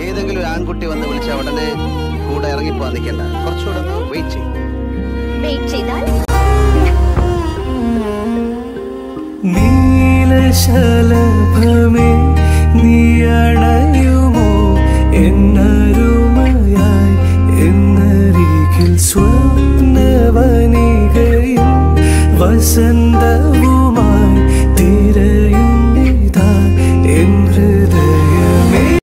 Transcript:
ഏതെങ്കിലും ഒരു ആൺകുട്ടി വന്ന് വിളിച്ച ഉടനെ കൂടെ ഇറങ്ങിപ്പോവാൻ നിൽക്കണ്ട. കുറച്ചുകൂടെ ഒന്ന് വെയിറ്റ് ചെയ്യും. വെയിറ്റ് ചെയ്താൽ? നീലശലഭമേ നീയണയുമോ? എന്നരുമയായി എന്നരികിൽ സ്വപ്നവനികയും വസന്തവുമായി